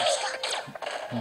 you